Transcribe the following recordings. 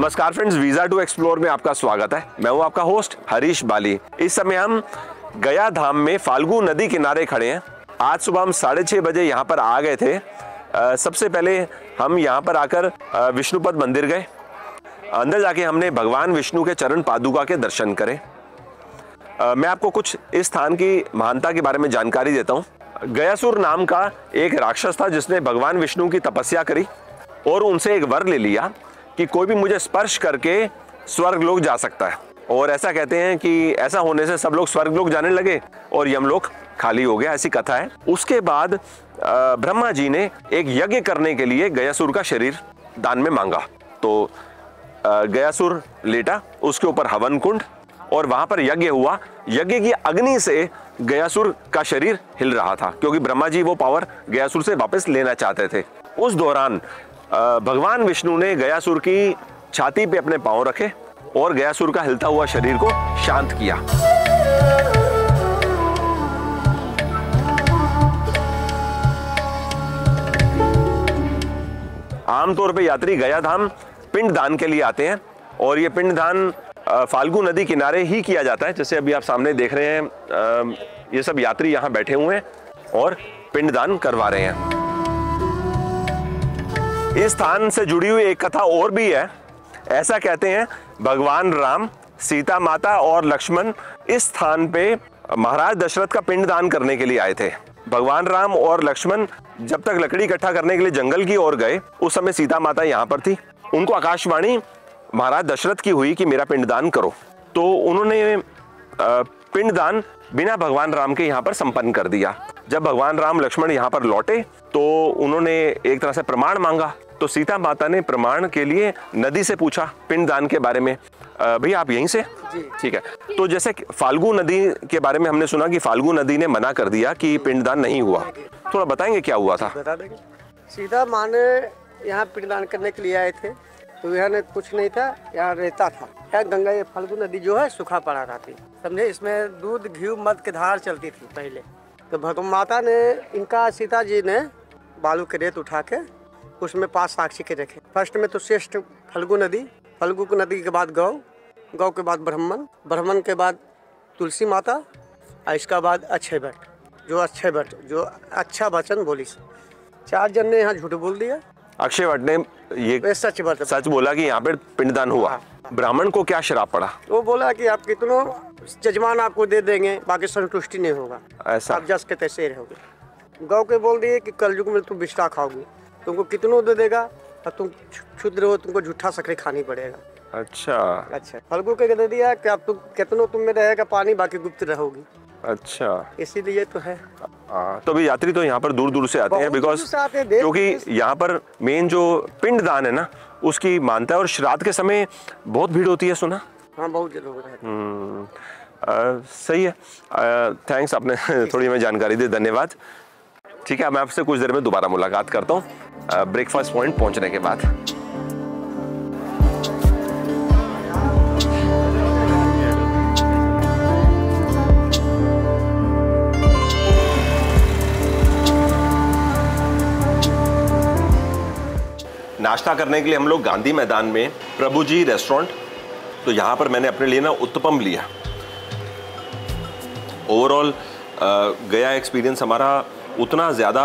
नमस्कार friends visa to explore में आपका स्वागत है। मैं हूँ आपका होस्ट हरीश बाली। इस समय हम गया धाम में फाल्गु नदी किनारे खड़े हैं। आज सुबह हम साढ़े छः बजे यहाँ पर आ गए थे। अ, सबसे पहले हम यहाँ पर आकर विष्णुपद मंदिर गए। अंदर जाके हमने भगवान विष्णु के चरण पादुका के दर्शन करे। अ, मैं आपको कुछ इस स्थान की महानता के बारे में जानकारी देता हूँ। गयासुर नाम का एक राक्षस था जिसने भगवान विष्णु की तपस्या करी और उनसे एक वर ले लिया। कि कोई भी मुझे स्पर्श करके स्वर्ग लोग जा सकता है। और ऐसा कहते हैं कि ऐसा होने से सब लोग स्वर्ग लोग जाने लगे और यमलोक खाली हो गया, ऐसी कथा है। उसके बाद ब्रह्मा जी ने एक यज्ञ करने के लिए गयासुर का शरीर दान में मांगा। तो गयासुर लेटा, उसके ऊपर हवन कुंड और वहाँ पर यज्ञ हुआ। यज्ञ की अग्नि से गयासुर का शरीर हिल रहा था, क्योंकि ब्रह्मा जी वो पावर गयासुर से वापस लेना चाहते थे। उस दौरान भगवान विष्णु ने गयासुर की छाती पे अपने पाँव रखे और गयासुर का हिलता हुआ शरीर को शांत किया। आमतौर पे यात्री गया धाम पिंड दान के लिए आते हैं और ये पिंड दान फाल्गु नदी किनारे ही किया जाता है, जैसे अभी आप सामने देख रहे हैं ये सब यात्री यहाँ बैठे हुए हैं और पिंड दान करवा रहे हैं। इस स्थान से जुड़ी हुई एक कथा और भी है। ऐसा कहते हैं, भगवान राम, सीता माता और लक्ष्मण इस स्थान पे महाराज दशरथ का पिंड दान करने के लिए आए थे। भगवान राम और लक्ष्मण जब तक लकड़ी इकट्ठा करने के लिए जंगल की ओर गए, उस समय सीता माता यहाँ पर थी। उनको आकाशवाणी महाराज दशरथ की हुई कि मेरा पिंडदान करो। तो उन्होंने पिंडदान बिना भगवान राम के यहाँ पर संपन्न कर दिया। जब भगवान राम लक्ष्मण यहाँ पर लौटे तो उन्होंने एक तरह से प्रमाण मांगा। तो सीता माता ने प्रमाण के लिए नदी से पूछा पिंडदान के बारे में। भैया आप यहीं से? ठीक है। तो जैसे फाल्गु नदी के बारे में हमने सुना कि फाल्गु नदी ने मना कर दिया कि पिंडदान नहीं हुआ। थोड़ा बताएँगे क्या हुआ था? बता देंगे। सीधा माँ ने यहाँ पिंडदान करने के लिए आए थे तो यहाँ ने कुछ नहीं था यहाँ रहता था। यहाँ गंगा ये फाल्गु नदी जो है सूखा पड़ा रहती। समझे? इसमें दूध घी मध की धार चलती थी पहले। तो भगवान माता ने इनका सीता जी ने बालू के रेत उठा के उसमें पाँच साक्षी के रखे। फ़र्स्ट में तो श्रेष्ठ फल्गु नदी फल्गु नदी के बाद गौ गौ के बाद ब्राह्मण ब्राह्मण के बाद तुलसी माता और इसका बाद अक्षय भट्ट जो अक्षय भट्ट जो अच्छा वचन बोली चार जन ने यहाँ झूठ बोल दिया। अक्षय भट्ट ने ये सच सच बोला कि यहाँ पे पिंडदान हुआ। ब्राह्मण को क्या शराब पड़ा? वो बोला कि आप कितनों जजमान आपको दे देंगे बाकी संतुष्टि नहीं होगा। ऐसा। आप जस के तैसे रहोगे। गौ के बोल दिए कि कलयुग में तुम बिस्टा खाओगे। तुमको कितनों दे देगा और तुम क्षुद्र हो तुमको झूठा सकरी खानी पड़ेगा। अच्छा। अच्छा। फल्गु के दे दिया कि आप तुम कितनों तुम में रहेगा पानी बाकी गुप्त रहोगी। अच्छा। इसीलिए तो है। हाँ, तो भी यात्री तो यहाँ पर दूर दूर से आते हैं बिकॉज़ क्योंकि यहाँ पर मेन जो पिंड दान है ना उसकी मानता है और श्राद्ध के समय बहुत भीड़ होती है सुना? हाँ बहुत लोग रहते हम्म, सही है। थैंक्स आपने थोड़ी हमें जानकारी दी धन्यवाद। ठीक है मैं आपसे कुछ देर में दोबारा मुलाकात करता हूँ। ब्रेकफास्ट पॉइंट पहुँचने के बाद। नाश्ता करने के लिए हम लोग गांधी मैदान में प्रभु जी रेस्टोरेंट तो यहाँ पर मैंने अपने लिए ना उत्तपम लिया। ओवरऑल गया एक्सपीरियंस हमारा उतना ज़्यादा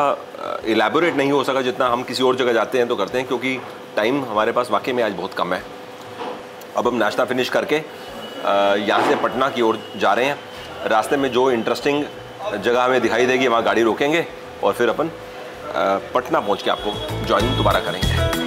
इलेबोरेट नहीं हो सका जितना हम किसी और जगह जाते हैं तो करते हैं, क्योंकि टाइम हमारे पास वाकई में आज बहुत कम है। अब हम नाश्ता फिनिश करके यहाँ से पटना की ओर जा रहे हैं। रास्ते में जो इंटरेस्टिंग जगह हमें दिखाई देगी, वहाँ गाड़ी रोकेंगे और फिर अपन पटना पहुँच के आपको ज्वाइनिंग दोबारा करेंगे।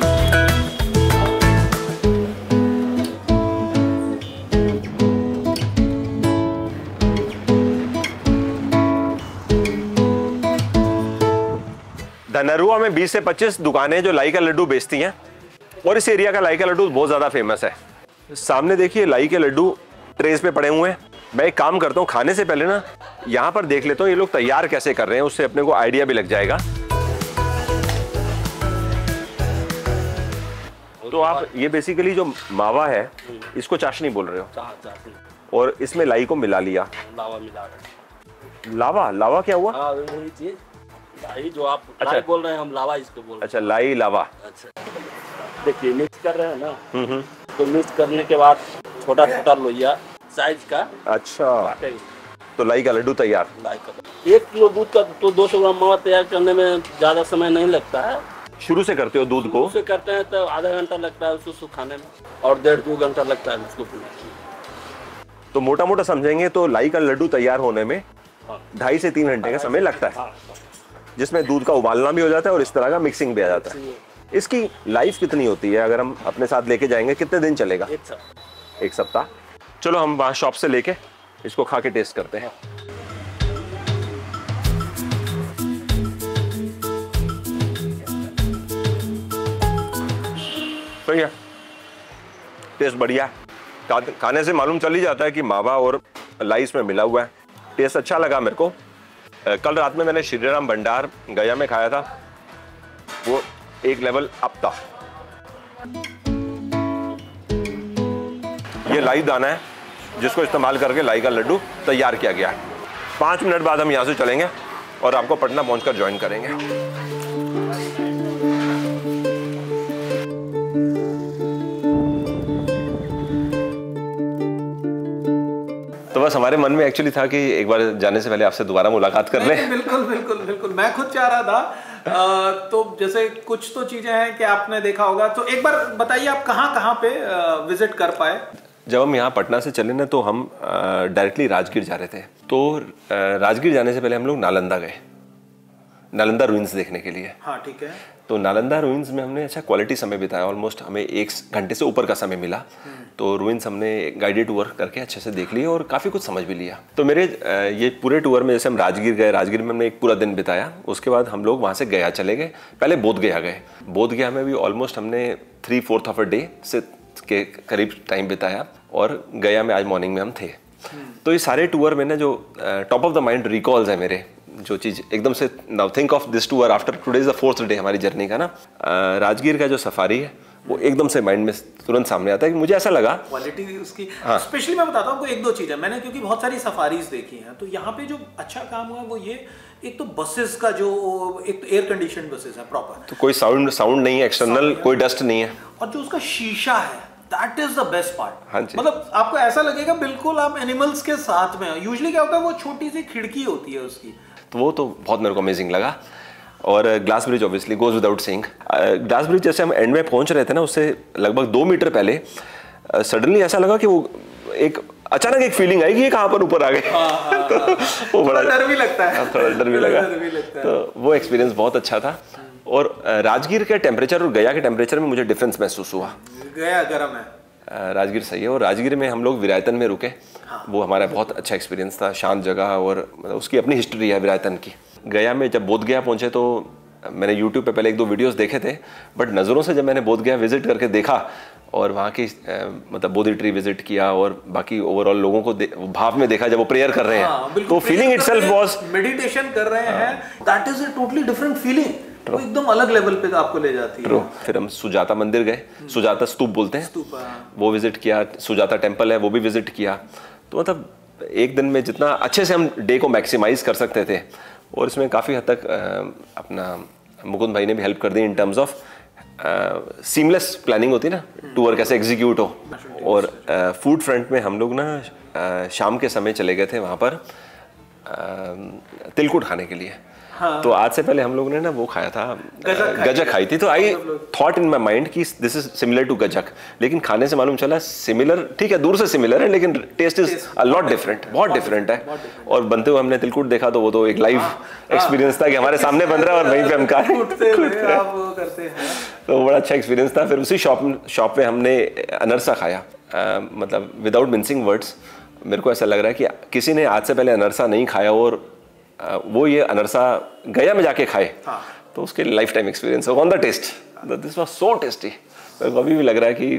धनरुआ में 20 से 25 दुकानें जो लाई का लड्डू बेचती हैं और इस एरिया का लाई का लड्डू बहुत ज़्यादा फ़ेमस है। सामने देखिए लाई के लड्डू ट्रेस पे पड़े हुए हैं। मैं एक काम करता हूँ खाने से पहले ना यहाँ पर देख लेता हूँ ये लोग तैयार कैसे कर रहे हैं उससे अपने को आइडिया भी लग जाएगा। तो आप ये बेसिकली जो मावा है इसको चाशनी बोल रहे हो? और इसमें लाई को मिला लिया। लावा मिला लावा? लावा क्या हुआ? हाँ वही चीज़। लाई जो आप अच्छा। लाई बोल रहे हैं हम लावा इसको बोल रहे अच्छा लाई लावा। अच्छा। देखिए मिक्स कर रहे हैं ना? हम्म हम्म। तो मिक्स करने के बाद छोटा छोटा लोहिया साइज़ का। अच्छा। तो लाई का लड्डू तैयार। लाई का। एक किलो दूध का तो 200 ग्राम मावा तैयार करने में ज़्यादा समय नहीं लगता है। शुरू से करते हो दूध को? उसे करते हैं तो आधा घंटा लगता है उसको सुखाने में और डेढ़ दो घंटा लगता है उसको तो मोटा मोटा समझेंगे तो लाई का लड्डू तैयार होने में हाँ। ढाई से तीन घंटे का समय लगता है हाँ। जिसमें दूध का उबालना भी हो जाता है और इस तरह का मिक्सिंग भी आ जाता है। इसकी लाइफ कितनी होती है? अगर हम अपने साथ लेके जाएँगे कितने दिन चलेगा? एक सप्ताह। चलो हम वहाँ शॉप से लेके इसको खा के टेस्ट करते हैं। सही है। टेस्ट बढ़िया है। खाने से मालूम चल ही जाता है कि मावा और लाइस में मिला हुआ है। टेस्ट अच्छा लगा मेरे को। कल रात में मैंने श्री राम भंडार गया में खाया था। वो एक लेवल अप था। ये लाई दाना है, जिसको इस्तेमाल करके लाई का लड्डू तैयार किया गया है। पाँच मिनट बाद हम यहाँ से चलेंगे और आपको पटना पहुंचकर ज्वाइन करेंगे। बस हमारे मन में एक्चुअली था कि एक बार जाने से पहले आपसे दोबारा मुलाकात कर लें। बिल्कुल बिल्कुल बिल्कुल। मैं खुद चाह रहा था। अ, तो जैसे कुछ तो चीज़ें हैं कि आपने देखा होगा। तो एक बार बताइए आप कहाँ कहाँ पे विज़िट कर पाए? जब हम यहाँ पटना से चले ना तो हम डायरेक्टली राजगीर जा रहे थे। तो राजगीर जाने से पहले हम लोग नालंदा गए। नालंदा रुइंस देखने के लिए। हाँ ठीक है। तो नालंदा रुइंस में हमने अच्छा क्वालिटी समय बिताया। ऑलमोस्ट हमें एक घंटे से ऊपर का समय मिला। तो रुइंस हमने गाइडेड टूर करके अच्छे से देख लिया और काफ़ी कुछ समझ भी लिया। तो मेरे ये पूरे टूर में जैसे हम राजगीर गए राजगीर में हमने एक पूरा दिन बिताया। उसके बाद हम लोग वहाँ से गया चले गए। पहले बोध गया गए। बोध गया में भी ऑलमोस्ट हमने three fourth of a day से के करीब टाइम बिताया और गया में आज मॉर्निंग में हम थे। तो ये सारे टूर में ना जो top of the mind recalls है मेरे जो चीज़ एकदम से now think of this tour after today is the fourth day हमारी जर्नी का ना। राजगीर का जो सफारी है वो एकदम से माइंड में तुरंत सामने आता है। कि मुझे ऐसा लगा। क्वालिटी उसकी। हाँ। स्पेशली मैं बताता हूँ आपको एक दो चीज़ें। मैंने क्योंकि बहुत सारी सफारीज देखी हैं तो यहाँ पे जो अच्छा काम हुआ वो ये एक तो बसेस का जो एक तो एयर कंडीशन बसेस है प्रॉपर तो कोई साउंड साउंड नहीं है एक्सटर्नल कोई डस्ट नहीं है। और जो उसका शीशा है that is the best part मतलब आपको ऐसा लगेगा बिल्कुल आप एनिमल्स के साथ में यूजली क्या होता है वो छोटी सी खिड़की होती है उसकी। तो वो तो बहुत मेरे को अमेजिंग लगा। और glass bridge obviously goes without saying glass bridge जैसे हम एंड में पहुँच रहे थे ना उससे लगभग दो मीटर पहले सडनली ऐसा लगा कि वो एक अचानक एक फीलिंग आई कि ये कहाँ पर ऊपर आ गए। तो वो बड़ा डर भी लगता है। हाँ, थोड़ा डर भी लगा। है। तो वो एक्सपीरियंस बहुत अच्छा था। और राजगीर के टेम्परेचर और गया के टेम्परेचर में मुझे डिफरेंस महसूस हुआ। गया गर्म है। राजगीर सही है। और राजगीर में हम लोग विरायतन में रुके। वो हमारा बहुत अच्छा एक्सपीरियंस था शांत जगह और मतलब उसकी अपनी हिस्ट्री है विरायतन की। गया में जब बोध गया पहुँचे तो मैंने यूट्यूब पे पहले एक दो वीडियोस देखे थे बट नज़रों से जब मैंने बोध गया विज़िट करके देखा और वहाँ की मतलब बोधी ट्री विज़िट किया और बाकी ओवरऑल लोगों को भाव में देखा जब वो प्रेयर कर रहे हाँ, हैं तो feeling itself was meditation कर रहे हैं। That is a totally different feeling वो एकदम अलग लेवल पे आपको ले जाती है। फिर हम सुजाता मंदिर गए। सुजाता स्तूप बोलते हैं। हाँ। वो विज़िट किया। सुजाता टेंपल है वो भी विज़िट किया। तो मतलब एक दिन में जितना अच्छे से हम डे को मैक्सिमाइज कर सकते थे। और इसमें काफ़ी हद तक अपना मुकुंद भाई ने भी हेल्प कर दी in terms of seamless planning होती है ना। टूर कैसे एग्जीक्यूट हो। और फ़ूड फ्रंट में हम लोग ना शाम के समय चले गए थे वहाँ पर तिलकुट खाने के लिए। तो आज से पहले हम लोगों ने ना वो खाया था गजक खाई गजक खाई थी। तो I thought in my mind कि this is similar to gajak. लेकिन खाने से मालूम चला सिमिलर ठीक है दूर से सिमिलर है लेकिन taste is a lot different बहुत डिफरेंट है। और बनते हुए हमने तिलकुट देखा तो वो तो एक लाइव एक्सपीरियंस था कि हमारे सामने बन रहा है और वहीं पे हम खा रहे हैं। हैं। तो बड़ा अच्छा एक्सपीरियंस था। फिर उसी शॉप शॉप में हमने अनरसा खाया। मतलब विदाउट मिंसिंग वर्ड्स मेरे को ऐसा लग रहा है कि किसी ने आज से पहले अनरसा नहीं खाया और वो ये अनरसा गया में जाके खाए। तो उसके life time experience on the taste this was so tasty अभी भी लग रहा है कि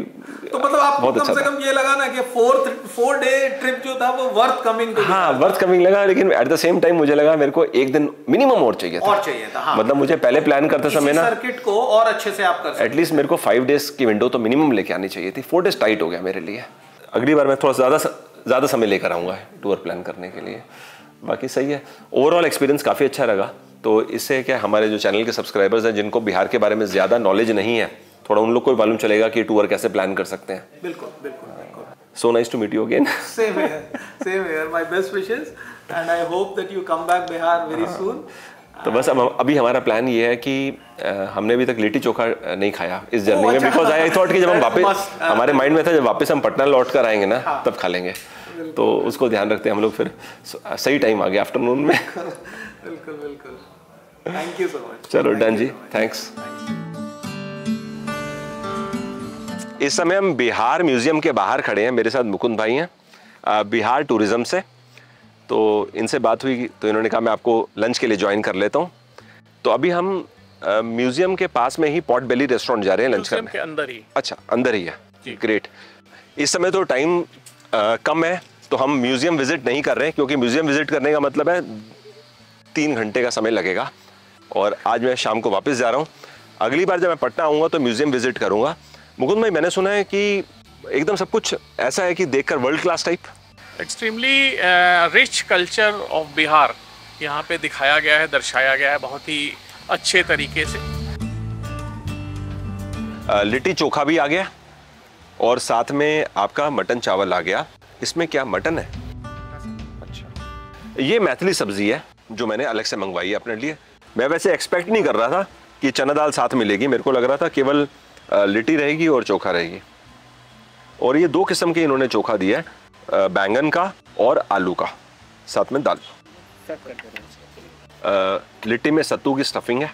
तो मतलब आपको बहुत कम अच्छा से कम ये लगा ना कि फोर्थ फोर डे ट्रिप जो था वो वर्थ कमिंग हाँ वर्थ कमिंग लगा लेकिन एट द सेम टाइम मुझे लगा मेरे को एक दिन मिनिमम और चाहिए था। और चाहिए था हाँ। मतलब मुझे पहले प्लान करते समय ना सर्किट को और अच्छे से आप कर एटलीस्ट मेरे को फाइव डेज़ की विंडो तो मिनिमम लेके आनी चाहिए थी। फोर डेज़ टाइट हो गया मेरे लिए। अगली बार मैं थोड़ा ज़्यादा ज़्यादा समय लेकर आऊँगा टूर प्लान करने के लिए। बाकी सही है ओवरऑल एक्सपीरियंस काफ़ी अच्छा लगा तो इससे क्या हमारे जो चैनल के सब्सक्राइबर्स हैं जिनको बिहार के बारे में ज़्यादा नॉलेज नहीं है थोड़ा उन लोग को भी मालूम चलेगा कि टूर कैसे प्लान कर सकते हैं बिल्कुल बिल्कुल so nice to meet you again Same here, same here. My best wishes, and I hope that you come back Bihar very soon. तो बस अब अभी हमारा प्लान ये है कि हमने अभी तक लिट्टी चोखा नहीं खाया इस जर्नी में। बिकॉज़ आई थॉट कि जब हम वापस हाँ। हमारे माइंड में था जब वापस हम पटना लौट कर आएँगे ना तब खा लेंगे तो उसको ध्यान रखते हैं हम लोग फिर। सही टाइम आ गया आफ्टरनून में। बिल्कुल बिल्कुल। थैंक यू सो मच चलो डन जी थैंक्स इस समय हम बिहार म्यूज़ियम के बाहर खड़े हैं। मेरे साथ मुकुंद भाई हैं। बिहार टूरिज़्म से। तो इनसे बात हुई तो इन्होंने कहा मैं आपको लंच के लिए ज्वाइन कर लेता हूँ। तो अभी हम म्यूज़ियम के पास में ही पॉट बेली रेस्टोरेंट जा रहे हैं लंच करने। के अंदर ही। अच्छा अंदर ही है। ग्रेट इस समय तो टाइम कम है तो हम म्यूज़ियम विज़िट नहीं कर रहे हैं क्योंकि म्यूज़ियम विज़िट करने का मतलब है तीन घंटे का समय लगेगा। और आज मैं शाम को वापस जा रहा हूँ। अगली बार जब मैं पटना आऊँगा तो म्यूज़ियम विज़िट करूँगा। मुकुंद भाई मैंने सुना है कि एकदम सब कुछ ऐसा है कि देखकर world class type extremely rich culture of Bihar यहाँ पे दिखाया गया है दर्शाया गया है बहुत ही अच्छे तरीके से। लिट्टी चोखा भी आ गया। और साथ में आपका मटन चावल आ गया। इसमें क्या मटन है? अच्छा। ये मैथिली सब्ज़ी है, जो मैंने अलग से मंगवाई है अपने लिए। मैं वैसे एक्सपेक्ट नहीं कर रहा था कि चना दाल साथ मिलेगी। मेरे को लग रहा था केवल लिट्टी रहेगी और चोखा रहेगी। और ये दो किस्म के इन्होंने चोखा दिया है बैंगन का और आलू का, साथ में दाल। लिट्टी में सत्तू की स्टफिंग है।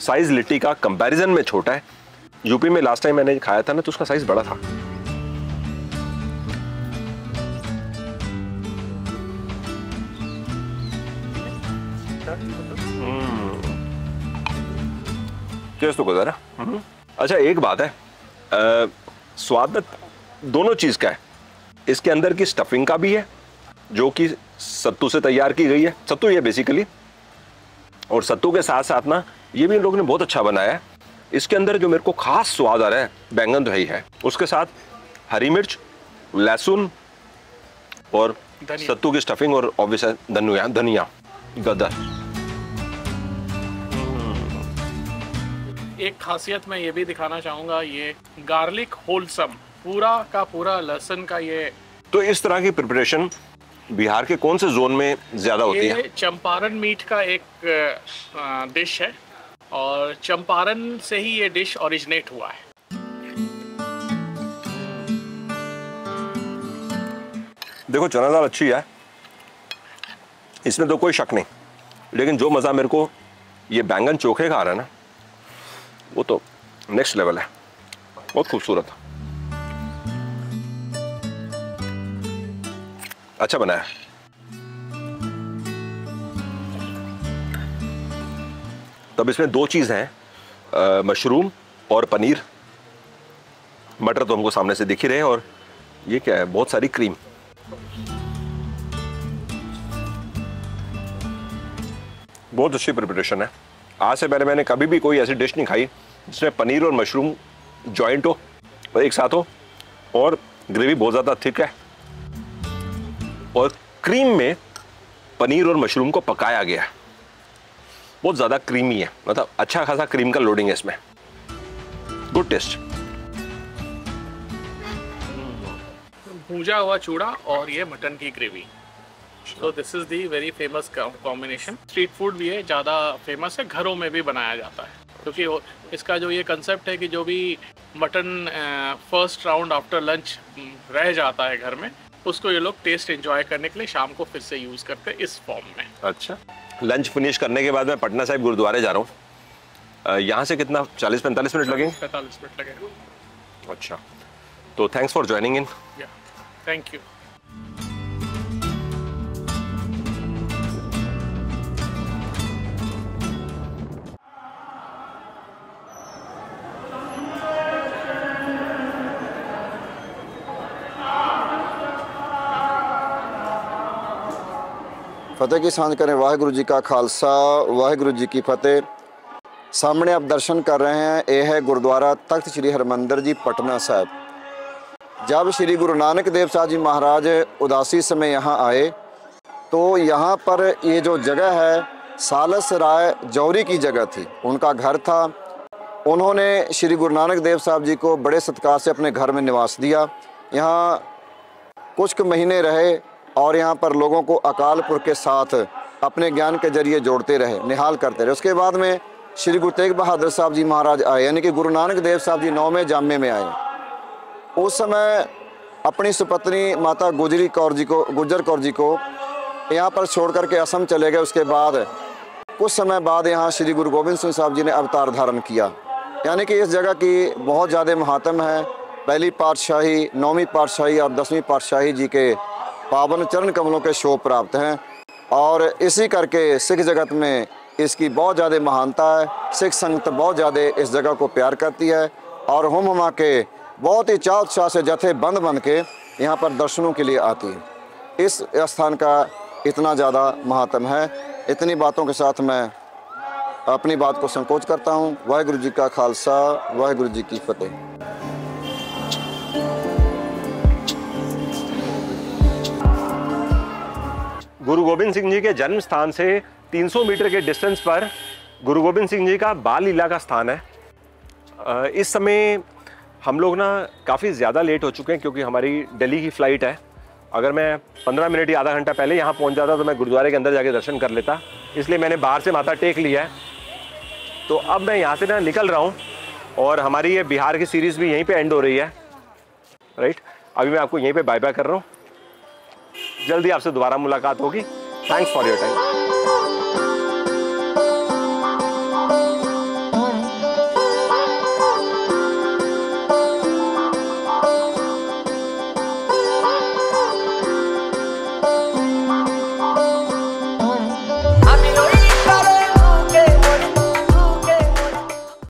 साइज़ लिट्टी का कंपैरिजन में छोटा है। यूपी में लास्ट टाइम मैंने खाया था ना तो उसका साइज़ बड़ा था। तो गुजर। अच्छा एक बात है। अ, स्वाद दोनों चीज़ का है। इसके अंदर की स्टफिंग का भी है जो कि सत्तू से तैयार की गई है। सत्तू है बेसिकली और सत्तू के साथ साथ ना ये भी इन लोगों ने बहुत अच्छा बनाया है। इसके अंदर जो मेरे को खास स्वाद आ रहा है बैंगन तो है। उसके साथ हरी मिर्च लहसुन और सत्तू की स्टफिंग और ऑब्वियस धनिया धनिया गदर। एक खासियत मैं ये भी दिखाना चाहूँगा ये गार्लिक होलसम पूरा का पूरा लहसुन का ये तो इस तरह की प्रिपरेशन बिहार के कौन से जोन में ज़्यादा होती है? चंपारण मीट का एक डिश है। और चंपारण से ही ये डिश ओरिजिनेट हुआ है। देखो, चना दाल अच्छी है। इसमें तो कोई शक नहीं। लेकिन जो मज़ा मेरे को ये बैंगन चोखे का आ रहा है ना, वो तो नेक्स्ट लेवल है। बहुत खूबसूरत। अच्छा बना तब इसमें दो चीज़ हैं मशरूम और पनीर। मटर तो हमको सामने से दिख ही रहे हैं और ये क्या है, बहुत सारी क्रीम। बहुत अच्छी प्रिपरेशन है। आज से पहले मैंने कभी भी कोई ऐसी डिश नहीं खाई जिसमें पनीर और मशरूम जॉइंट हो, और एक साथ हो, और ग्रेवी बहुत ज़्यादा थिक है। और क्रीम में पनीर और मशरूम को पकाया गया है। बहुत ज़्यादा क्रीमी है। मतलब अच्छा खासा क्रीम का लोडिंग है इसमें। गुड टेस्ट भूजा हुआ चूड़ा और ये मटन की ग्रेवी तो this is the very famous combination street food भी है ज़्यादा फ़ेमस है घरों में भी बनाया जाता है। क्योंकि वो- इसका जो ये कंसेप्ट है कि जो भी mutton first round after lunch रह जाता है घर में उसको ये लोग टेस्ट एंजॉय करने के लिए शाम को फिर से यूज़ करते हैं इस फॉर्म में। अच्छा। लंच फिनिश करने के बाद मैं पटना साहिब गुरुद्वारे जा रहा हूँ। यहाँ से कितना? 40-45 मिनट लगेंगे? पैंतालीस मिनट लगेगा। अच्छा। तो thanks for joining in thank you फतेह की साँझ करें वाहगुरु जी का खालसा, वाहगुरु जी की फतेह। सामने आप दर्शन कर रहे हैं यह है गुरुद्वारा तख्त श्री हरिमंदर जी, पटना साहब। जब श्री गुरु नानक देव साहब जी महाराज उदासी समय यहाँ आए तो यहाँ पर ये जो जगह है, सालस राय जौहरी की जगह थी। उनका घर था। उन्होंने श्री गुरु नानक देव साहब जी को बड़े सत्कार से अपने घर में निवास दिया। यहाँ कुछ महीने रहे और यहाँ पर लोगों को अकाल पुरख के साथ अपने ज्ञान के ज़रिए जोड़ते रहे, निहाल करते रहे। उसके बाद में श्री गुरु तेग बहादुर साहब जी महाराज आए, यानी कि गुरु नानक देव साहब जी नौवें जामे में आए। उस समय अपनी सुपत्नी माता गुजरी कौर जी को गुजर कौर जी को यहाँ पर छोड़ करके असम चले गए। उसके बाद कुछ समय बाद यहाँ श्री गुरु गोविंद सिंह साहब जी ने अवतार धारण किया। यानी कि इस जगह की बहुत ज़्यादा महात्म है। पहली पातशाही, नौवीं पातशाही और दसवीं पातशाही जी के पावन चरण कमलों के शोभ प्राप्त हैं और इसी करके सिख जगत में इसकी बहुत ज़्यादा महानता है। सिख संगत बहुत ज़्यादा इस जगह को प्यार करती है और हम हमा के बहुत ही चाह उत्साह से जथे बंद बन के यहाँ पर दर्शनों के लिए आती है। इस स्थान का इतना ज़्यादा महात्म है। इतनी बातों के साथ मैं अपनी बात को संकोच करता हूँ। वाहगुरु जी का खालसा, वाहिगुरु जी की फतेह। गुरु गोविंद सिंह जी के जन्म स्थान से 300 मीटर के डिस्टेंस पर गुरु गोविंद सिंह जी का बाल लीला का स्थान है। इस समय हम लोग ना काफ़ी ज़्यादा लेट हो चुके हैं क्योंकि हमारी दिल्ली की फ़्लाइट है। अगर मैं 15 मिनट या आधा घंटा पहले यहाँ पहुँच जाता तो मैं गुरुद्वारे के अंदर जाके दर्शन कर लेता। इसलिए मैंने बाहर से माथा टेक लिया है। तो अब मैं यहाँ से ना निकल रहा हूँ और हमारी ये बिहार की सीरीज़ भी यहीं पे एंड हो रही है। राइट अभी मैं आपको यहीं पे बाय बाय कर रहा हूँ। जल्दी आपसे दोबारा मुलाकात होगी। Thanks for your time